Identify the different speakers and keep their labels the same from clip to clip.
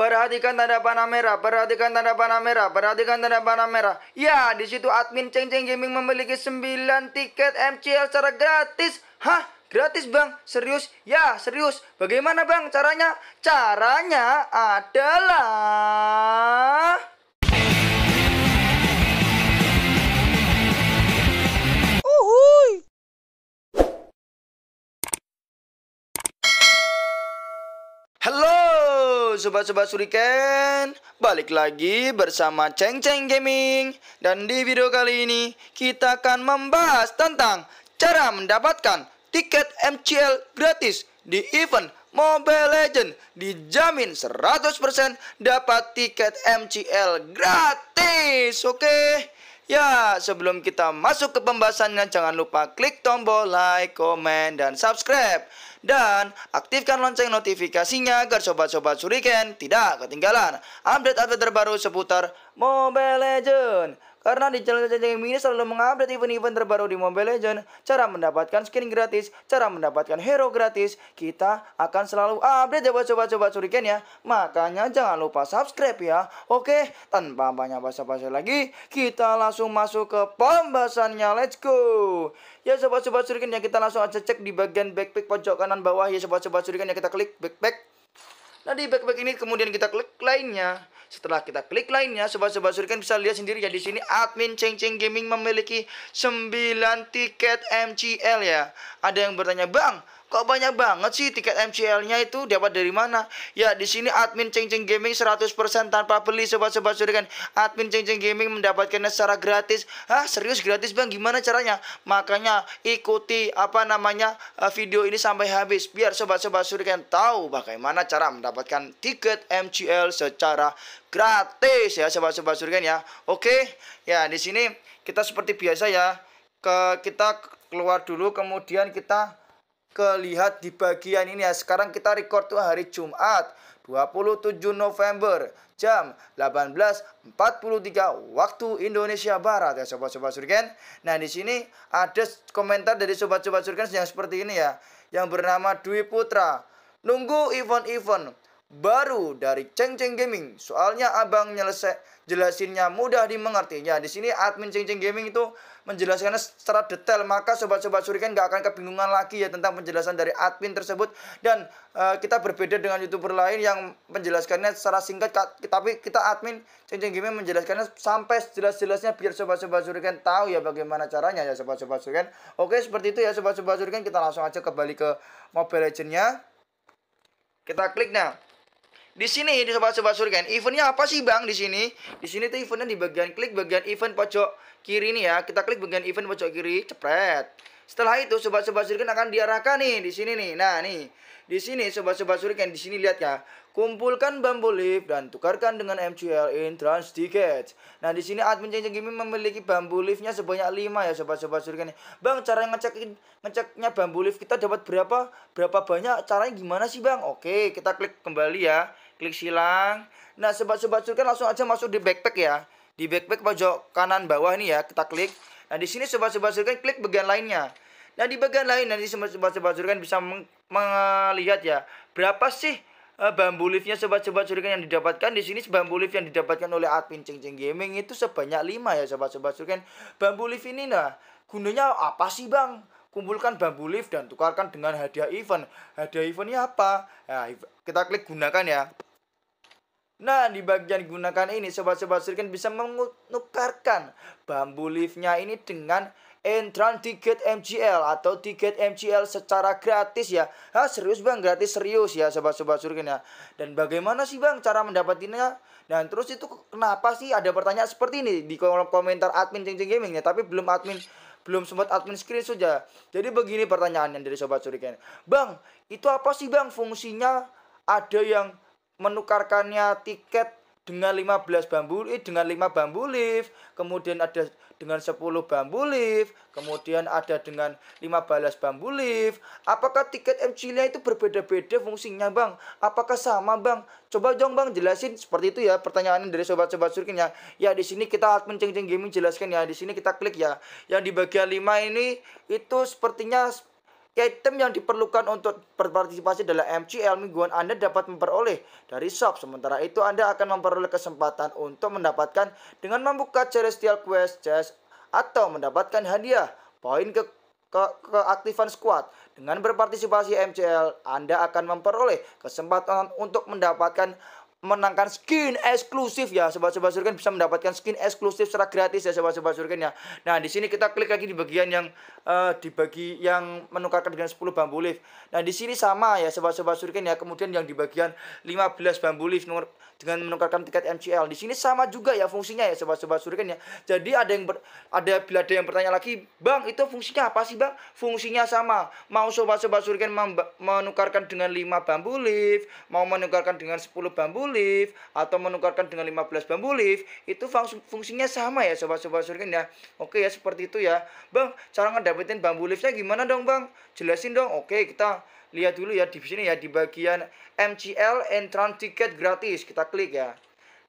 Speaker 1: Perhatikan tanda panah merah, perhatikan tanda panah merah, perhatikan tanda panah merah. Ya, di situ admin Ceng Ceng Gaming memiliki 9 tiket MCL secara gratis. Hah? Gratis bang? Serius? Ya serius. Bagaimana bang caranya? Caranya adalah... sobat-sobat suriken Balik lagi bersama Ceng Ceng Gaming. Dan di video kali ini kita akan membahas tentang Cara mendapatkan tiket MCL gratis di event Mobile Legend Dijamin 100% dapat tiket MCL gratis Oke Ya, sebelum kita masuk ke pembahasannya, jangan lupa klik tombol like, komen, dan subscribe. Dan aktifkan lonceng notifikasinya agar sobat-sobat Suriken tidak ketinggalan update-update terbaru seputar Mobile Legends. Karena di channel Cacing ini selalu mengupdate event-event terbaru di Mobile Legends, cara mendapatkan skin gratis, cara mendapatkan hero gratis, kita akan selalu update ya buat sobat-sobat Suriken ya. Makanya jangan lupa subscribe ya. Oke, tanpa banyak basa-basi lagi, kita langsung masuk ke pembahasannya. Let's go. Ya sobat-sobat Suriken ya kita langsung aja cek di bagian backpack pojok kanan bawah ya sobat-sobat Suriken ya kita klik backpack. Nah di backpack ini kemudian kita klik lainnya. Setelah kita klik lainnya, sobat-sobat surikan bisa lihat sendiri ya di sini admin Ceng Ceng Gaming memiliki 9 tiket MCL ya. Ada yang bertanya, "Bang, Kok banyak banget sih tiket MCL-nya itu dapat dari mana? Ya, di sini admin Ceng Ceng Gaming 100% tanpa beli sobat-sobat kan. Admin Ceng Ceng Gaming mendapatkannya secara gratis. Hah, serius gratis Bang? Gimana caranya? Makanya ikuti apa namanya eh, video ini sampai habis biar sobat-sobat kan tahu bagaimana cara mendapatkan tiket MCL secara gratis ya sobat-sobat kan ya. Oke. Ya, di sini kita seperti biasa ya. Ke kita keluar dulu kemudian kita kelihat di bagian ini ya. Sekarang kita record tuh hari Jumat 27 November jam 18.43 waktu Indonesia Barat ya sobat-sobat surgen. Nah, di sini ada komentar dari sobat-sobat surgen yang seperti ini ya. Yang bernama Dwi Putra. Nunggu event-event baru dari Ceng Ceng Gaming. Soalnya abang nyelesai jelasinnya mudah dimengerti. Ya, di sini admin Ceng Ceng Gaming itu menjelaskannya secara detail. Maka sobat-sobat Surikan nggak akan kebingungan lagi ya tentang penjelasan dari admin tersebut. Dan uh, kita berbeda dengan youtuber lain yang menjelaskannya secara singkat. Tapi kita admin Ceng Ceng Gaming menjelaskannya sampai jelas-jelasnya biar sobat-sobat Surikan tahu ya bagaimana caranya ya sobat-sobat Surikan. Oke, seperti itu ya sobat-sobat Surikan. Kita langsung aja kembali ke Mobile Legends-nya. Kita klik nah. Di sini di sobat-sobat surga, eventnya apa sih bang di sini? Di sini tuh eventnya di bagian klik bagian event pojok kiri nih ya. Kita klik bagian event pojok kiri, cepret. Setelah itu sobat-sobat surga akan diarahkan nih di sini nih. Nah nih di sini sobat-sobat surga di sini lihat ya. Kumpulkan bambu leaf dan tukarkan dengan MCL in trans ticket. Nah di sini admin Ceng Gaming memiliki bambu leafnya sebanyak 5 ya sobat-sobat nih. Bang cara ngecek ngeceknya bambu leaf kita dapat berapa? Berapa banyak? Caranya gimana sih bang? Oke kita klik kembali ya klik silang. Nah, sobat-sobat surga langsung aja masuk di backpack ya. Di backpack pojok kanan bawah ini ya, kita klik. Nah, di sini sobat-sobat surga klik bagian lainnya. Nah, di bagian lain nanti sobat-sobat surga bisa melihat ya, berapa sih uh, bambu liftnya sobat-sobat surga yang didapatkan di sini bambu lift yang didapatkan oleh admin Ceng Ceng Gaming itu sebanyak 5 ya sobat-sobat surga. Bambu lift ini nah gunanya apa sih bang? kumpulkan bambu lift dan tukarkan dengan hadiah event. Hadiah eventnya apa? Nah, kita klik gunakan ya. Nah, di bagian gunakan ini sobat-sobat sirkin bisa menukarkan bambu liftnya ini dengan entrance tiket MCL atau tiket MCL secara gratis ya. Ah, serius Bang, gratis serius ya sobat-sobat surkin ya. Dan bagaimana sih Bang cara mendapatinya? Dan terus itu kenapa sih ada pertanyaan seperti ini di kolom komentar admin Cing Cing Gaming ya, tapi belum admin belum sempat admin screenshot ya. Jadi begini pertanyaannya dari sobat suriken. Bang, itu apa sih Bang fungsinya ada yang menukarkannya tiket dengan 15 bambu eh, dengan 5 bambu lift, kemudian ada dengan 10 bambu lift, kemudian ada dengan 15 bambu lift. Apakah tiket MC-nya itu berbeda-beda fungsinya, Bang? Apakah sama, Bang? Coba dong, Bang, jelasin seperti itu ya pertanyaan dari sobat-sobat surkin ya. Ya di sini kita admin Ceng Ceng Gaming jelaskan ya. Di sini kita klik ya. Yang di bagian 5 ini itu sepertinya item yang diperlukan untuk berpartisipasi dalam MCL mingguan Anda dapat memperoleh dari shop. Sementara itu Anda akan memperoleh kesempatan untuk mendapatkan dengan membuka Celestial Quest Chest atau mendapatkan hadiah poin ke, ke keaktifan squad. Dengan berpartisipasi MCL, Anda akan memperoleh kesempatan untuk mendapatkan menangkan skin eksklusif ya sobat-sobat surga bisa mendapatkan skin eksklusif secara gratis ya sobat-sobat surga ya. Nah, di sini kita klik lagi di bagian yang uh, di yang menukarkan dengan 10 bambu leaf. Nah, di sini sama ya sobat-sobat surga ya. Kemudian yang di bagian 15 bambu nomor dengan menukarkan tiket MCL. Di sini sama juga ya fungsinya ya sobat-sobat surga ya. Jadi ada yang ber, ada bila ada yang bertanya lagi, "Bang, itu fungsinya apa sih, Bang?" Fungsinya sama. Mau sobat-sobat surga menukarkan dengan 5 bambu leaf, mau menukarkan dengan 10 bambu leaf atau menukarkan dengan 15 bambu leaf itu fungsinya sama ya sobat-sobat surgen ya. Oke ya seperti itu ya. Bang cara ngedapetin bambu leafnya gimana dong bang? Jelasin dong. Oke kita lihat dulu ya di sini ya di bagian MCL entrance ticket gratis. Kita klik ya.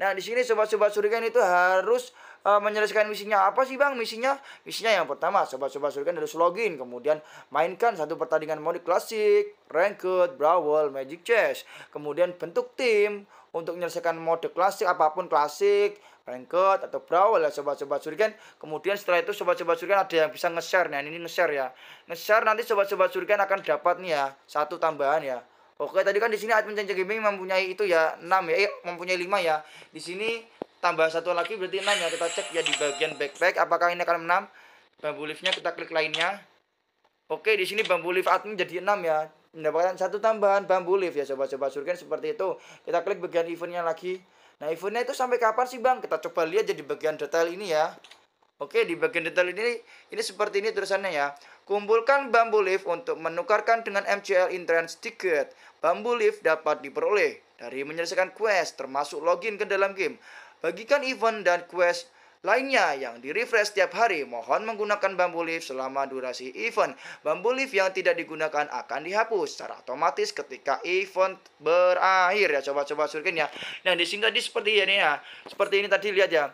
Speaker 1: Nah di sini sobat-sobat surgen itu harus uh, menyelesaikan misinya apa sih bang? Misinya misinya yang pertama sobat-sobat surga harus login kemudian mainkan satu pertandingan mode klasik ranked brawl magic chess kemudian bentuk tim untuk menyelesaikan mode klasik apa pun klasik ranked atau brawl ya sobat-sobat surgen kemudian setelah itu sobat-sobat surgen ada yang bisa nge-share nah ini nge-share ya. Nge-share nanti sobat-sobat surgen akan dapat nih ya satu tambahan ya. Oke tadi kan di sini admin Cengceng Gaming mempunyai itu ya 6 ya eh, mempunyai 5 ya. Di sini tambah satu lagi berarti 6 ya kita cek ya di bagian backpack. Apakah ini akan 6 bambu liftnya kita klik lainnya. Oke di sini bambu lift admin jadi 6 ya. Mendapatkan satu tambahan bambu lift ya sobat-sobat surgen seperti itu. Kita klik bagian eventnya lagi. Nah eventnya itu sampai kapan sih bang? Kita coba lihat jadi bagian detail ini ya. Oke, di bagian detail ini ini seperti ini tulisannya ya. Kumpulkan bambu lift untuk menukarkan dengan MCL entrance ticket. Bambu lift dapat diperoleh dari menyelesaikan quest termasuk login ke dalam game. Bagikan event dan quest lainnya yang di-refresh setiap hari. Mohon menggunakan bambu leaf selama durasi event. Bambu leaf yang tidak digunakan akan dihapus secara otomatis ketika event berakhir ya coba-coba surkin ya. Nah di sini tadi seperti ini ya. Seperti ini tadi lihat ya.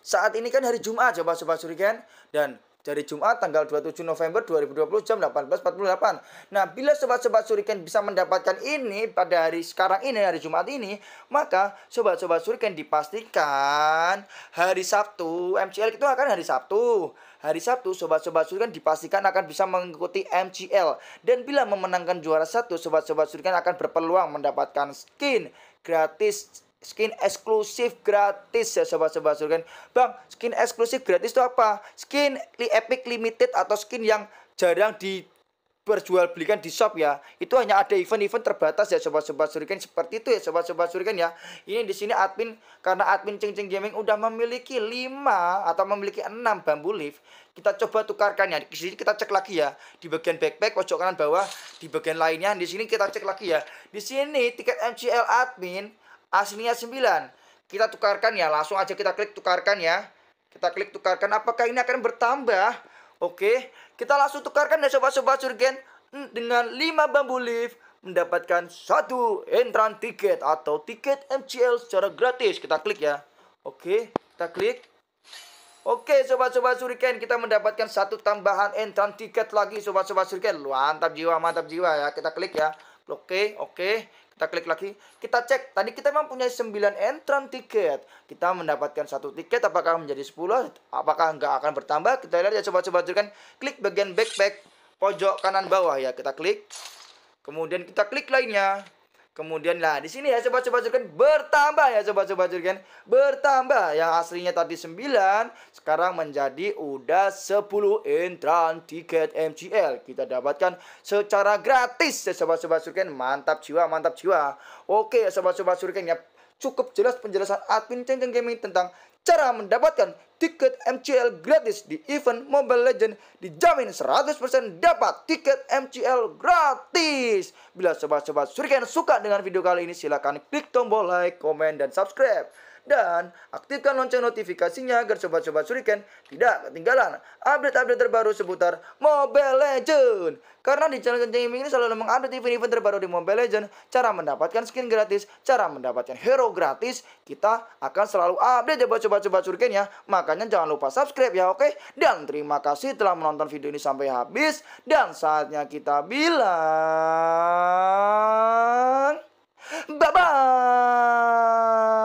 Speaker 1: Saat ini kan hari Jumat coba-coba surkin dan dari Jumat tanggal 27 November 2020 jam 18.48. Nah, bila sobat-sobat Suriken bisa mendapatkan ini pada hari sekarang ini, hari Jumat ini, maka sobat-sobat Suriken dipastikan hari Sabtu, MCL itu akan hari Sabtu. Hari Sabtu, sobat-sobat Suriken dipastikan akan bisa mengikuti MCL. Dan bila memenangkan juara satu, sobat-sobat Suriken akan berpeluang mendapatkan skin gratis skin eksklusif gratis ya sobat-sobat surga. Bang, skin eksklusif gratis itu apa? Skin epic limited atau skin yang jarang di berjual belikan di shop ya. Itu hanya ada event-event terbatas ya sobat-sobat suriken seperti itu ya sobat-sobat suriken ya. Ini di sini admin karena admin Cing Cing Gaming udah memiliki 5 atau memiliki 6 bambu leaf. Kita coba tukarkan ya. Di sini kita cek lagi ya. Di bagian backpack pojok kanan bawah, di bagian lainnya di sini kita cek lagi ya. Di sini tiket MCL admin aslinya 9 kita tukarkan ya langsung aja kita klik tukarkan ya. Kita klik tukarkan apakah ini akan bertambah? Oke kita langsung tukarkan ya sobat-sobat surgen. Hmm, dengan 5 bambu leaf mendapatkan satu entran tiket atau tiket MCL secara gratis. Kita klik ya. Oke kita klik. Oke sobat-sobat suriken kita mendapatkan satu tambahan entran tiket lagi sobat-sobat suriken Mantap jiwa mantap jiwa ya. Kita klik ya. Oke oke kita klik lagi kita cek. Tadi kita memang punya 9 entran tiket. Kita mendapatkan satu tiket apakah menjadi 10 apakah enggak akan bertambah? Kita lihat ya coba-coba kan klik bagian backpack pojok kanan bawah ya kita klik. Kemudian kita klik lainnya Kemudian lah di sini ya coba-coba kan bertambah ya coba-coba kan bertambah yang aslinya tadi 9 sekarang menjadi udah 10 entran tiket MCL kita dapatkan secara gratis ya sobat-sobat kan mantap jiwa mantap jiwa. Oke ya sobat-sobat kan ya. Cukup jelas penjelasan admin Cengceng Gaming tentang cara mendapatkan tiket MCL gratis di event Mobile Legend dijamin 100% dapat tiket MCL gratis. Bila sobat-sobat Suriken suka dengan video kali ini silahkan klik tombol like, komen, dan subscribe. dan aktifkan lonceng notifikasinya agar sobat-sobat Suriken tidak ketinggalan update-update terbaru seputar Mobile Legend. Karena di channel Kenceng Gaming ini selalu mengupdate event-event terbaru di Mobile Legend, cara mendapatkan skin gratis, cara mendapatkan hero gratis, kita akan selalu update ya buat sobat-sobat Suriken ya. Makanya jangan lupa subscribe ya, oke? Dan terima kasih telah menonton video ini sampai habis dan saatnya kita bilang Bye bye.